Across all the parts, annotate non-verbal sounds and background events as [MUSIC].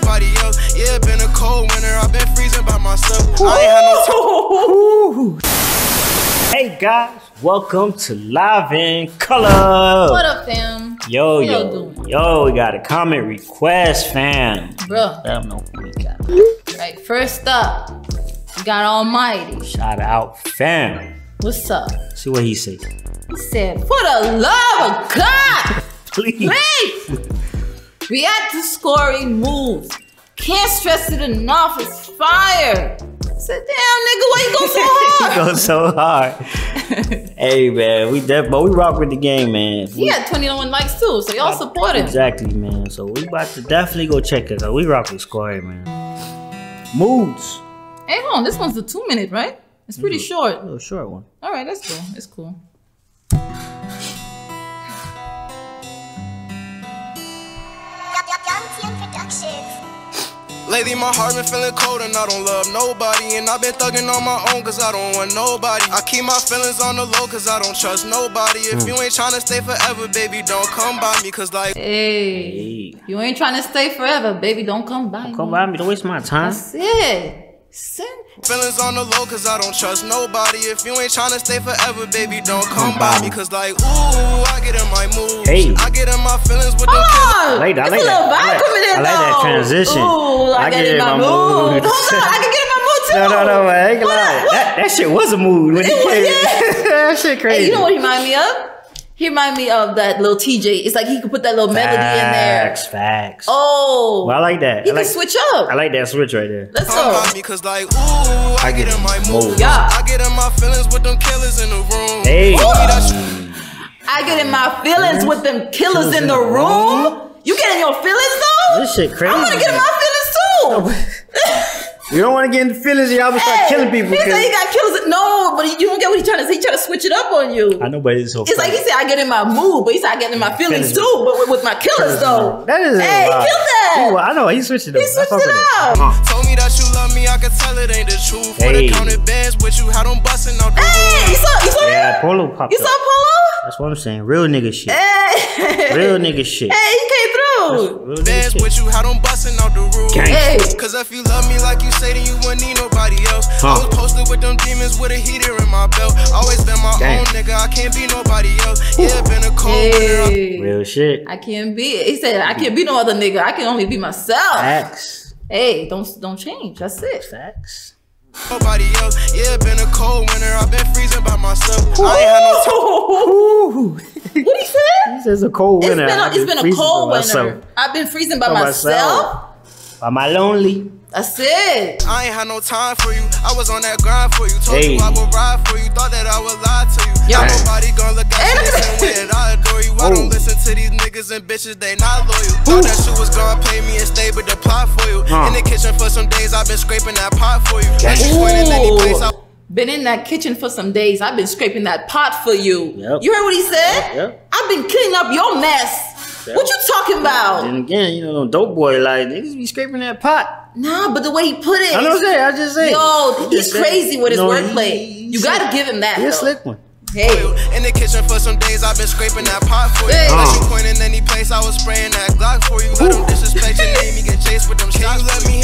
nobody else. Yeah, been a cold winter. I've been freezing by myself. I ain't had no time. Hey guys, welcome to Live in Color. What up, fam? Yo, What yo, yo, we got a comment request, fam. Bruh. I don't know who we got. Right, first up, we got Almighty. Shout out, fam. What's up? See what he say. He said, for the love of God, Please. please react to Scorey Moods. Can't stress it enough. It's fire. Said, damn, nigga, why you go so [LAUGHS] hard? goes so hard. [LAUGHS] hey man, we def- but we rock with the game, man. he had 21 likes too, so y'all support him. Exactly, man. So we about to definitely go check it out. We rock with Square, man. Moods. Hey, hold on, this one's a two minute, right? It's pretty short. A little short one. All right, let's go. It's cool. Lately, my heart been feeling cold and I don't love nobody. And I've been thugging on my own cause I don't want nobody. I keep my feelings on the low cause I don't trust nobody. If you ain't tryna stay forever, baby, don't come by me cause like. Hey, Hey, you ain't trying to stay forever, baby. Don't come by. come me. Come by me. Don't waste my time. That's it. Simple. Feelings on the low cause I don't trust nobody. If you ain't tryna stay forever, baby, don't come by me. Cause like, ooh, I get in my mood. Hey. I get in my feelings with them Hold killers. on. I like that. I It's like a little that. I vibe like- coming in I like that though. transition. Ooh, I, get in my, mood. Hold on, I can get in my mood too. [LAUGHS] No, no, no, man. I ain't gonna lie. That, that shit was a mood when he It was, came. yeah. [LAUGHS] that shit Hey, crazy. you know what he remind me of? He remind me of that little Tjay. It's like he could put that little melody in there. Facts, facts. Oh, Well, I like that. he I like, can switch up. I like that switch right there. Let's Come go. me cause like, ooh, I, get, in my mood. Yeah. I get in my feelings with them killers in the room. Hey. Told me that shit- I get in my feelings with them killers in the room. You get in your feelings though? This shit crazy. I want to get in my feelings too. You don't want to get in the feelings, y'all be start Hey, killing people. He said 'cause- he got killers. No, but you don't get what he trying to say. He trying to switch it up on you. I know, but it's so It's like he said, I get in my mood, but he said I get in my feelings too, but with, with my killers though. That is Hey, wild. kill that. He- I know, he switched it up. He I switched it with up. Uh-huh. Told me that you love me, I could tell it ain't the truth. When Hey. it counted bands with you, had them busting out the Hey, you room. saw, you saw Yeah, that? Polo popped You saw up. Polo? That's what I'm saying. Real nigga shit. Hey, Real nigga shit. Hey, he came through. Real nigga with you, had them busting out the room. Gang. Hey, Cause if you love me like you say, then you wouldn't need nobody else. Huh. I was posted with them demons with a heater in my belt. Always been my Damn. own nigga, I can't be nobody else. Yeah, been a cold winter. I- hey. Real shit. I can't be. He said I can't be no other nigga. I can only be myself. Facts. Hey, don't don't change. That's it. Facts. Nobody else. Yeah, been a cold winter. I've been freezing by myself. I ain't had no time. What he said? He says a cold It's winter. been a, I've it's been a cold winter. myself. I've been freezing by By myself. myself. By my lonely. That's it. I ain't had no time for you. I was on that grind for you. Told Hey. you I would ride for you. Thought that I would lie to you. Yo. Nobody gonna look at Hey, you the same way that. that I adore you. I Oh. don't listen to these niggas and bitches. They not loyal. Thought that shit was gonna pay me and stay, but the plot for you. Huh. In the kitchen for some days, I've been scraping that pot for you. And you pointing any place I Ooh. Been in that kitchen for some days. I've been scraping that pot for you. Yep. You heard what he said? Yep, yep. I've been cleaning up your mess. Yep. What you talking about? And again, you know, dope boy like niggas be scraping that pot. Nah, but the way he put it. I know what I'm saying. I just say. Yo, he's just said- crazy with his No, wordplay. You gotta give him that. He a slick one. Hey. In the kitchen for some days, I've been scraping that pot for you. Hey. Unless you Uh. pointing any place, I was spraying that Glock for you. Let them disrespect your name, you get chased with them shots. Can you let me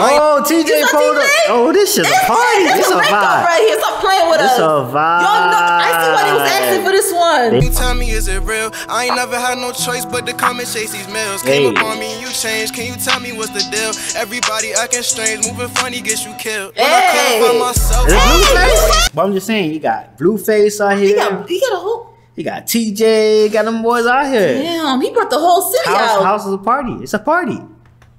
Oh, Tjay You saw pulled up. Oh, this shit a party. This This a a vibe. right here. Stop playing with This us. a Y'all know. I see why they was asking for this one. You tell me, is it real? I ain't never had no choice but to come and chase these meals. Came Hey. up on me and you changed. Can you tell me what's the deal? Everybody acting strange, moving funny gets you killed. When I couldn't Hey. myself, Hey, But I'm just saying, you got Blueface out here. He got, he got a whole. You got Tjay. Got them boys out here. Damn, he brought the whole city House, out. house is a party. It's a party.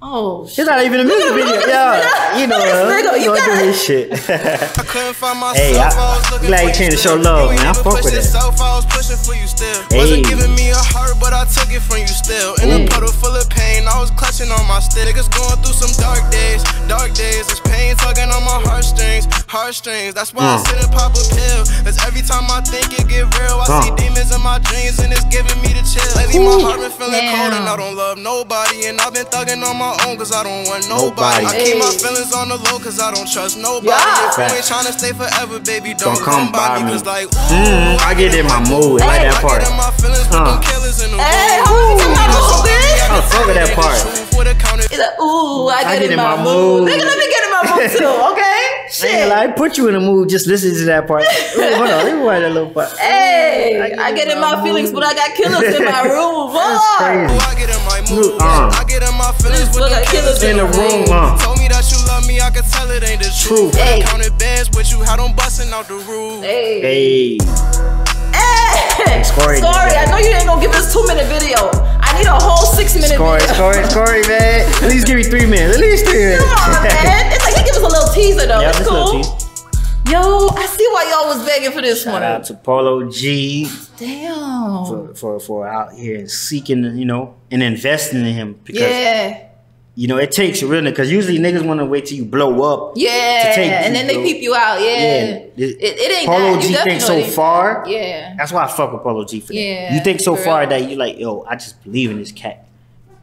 Oh, It's not even a music video. look Yeah, [LAUGHS] you know, nigga. Look at this nigga. he You gonna do got- his shit. [LAUGHS] I couldn't find myself. Hey, I- I was glad you you came to show love, man. I never fuck with it. yourself, I was pushing for you still. Hey. Wasn't giving me a heart, but I took it from you still. In Hey. a puddle full of pain, I was clutching on my stick. Niggas going through some dark days. Dark heartstrings. Heartstrings. That's why I Uh. sit and pop a pill. Cause every time I think it get real, I Uh. see demons in my dreams and it's giving me the chill. Lately my heart been feeling Damn. cold and I don't love nobody. And I've been thugging on my own cause I don't want nobody. Nobody. I keep my feelings on the low cause I don't trust nobody. Yeah. If you ain't Facts. tryna stay forever, baby, don't, Don't come by me. Cause like, Mm, I get in my mood. I like that I part. get in my feelings with Huh. them killers in the Hey, room. hold on, come on, hold on, I fuck with that part. He's like, ooh, I get, in, my, mood. mood. Nigga, let me get in my mood too, [LAUGHS] okay? I ain't Shit. like put you in the mood. Just listen to that part. [LAUGHS] Ooh, hold on, let me watch that little part. Hey, I I get get, in in my my feelings, mood. but I got killers in my [LAUGHS] room. That's Boy. crazy. I get in my mood. Uh. I get in my feelings with Look them like killers killers in the room. uh. Told me that you love me, I could tell it ain't the truth. Hey. Counted bands with you, had them busting out the roof. Hey. Hey, Hey. Scorey. Sorry, I know you ain't gonna give us two minute video. I need a whole six minute Corey, video. Corey, Corey, man. At least give me three minutes. At least three minutes. Come on, man. Teaser though. Yeah, it's just a little cool. Yo, I see why y'all was begging for this Shout one. out to Polo G Damn. for, for for out here seeking, you know, and investing in him because Yeah. you know it takes a real because usually niggas want to wait till you blow up. Yeah. to take and then they peep you out. Yeah. Yeah. It, it ain't Polo that. You G thinks so far. Yeah. That's why I fuck with Polo G for that. Yeah, You think so far real. that you like, yo, I just believe in this cat.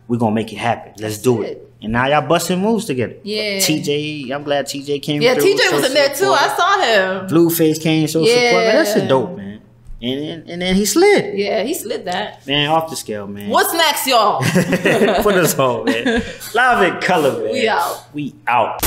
We're gonna make it happen. Let's do it. And now y'all busting moves together. Yeah. Tjay, I'm glad Tjay came Yeah. Tjay was in there too. I saw him. Blueface came show support. Man, that's Yeah. a dope, man. And then, and then he slid. Yeah, he slid that. Man, off the scale, man. What's next, y'all? [LAUGHS] Put us on, man. [LAUGHS] Live in color, man. We out. We out.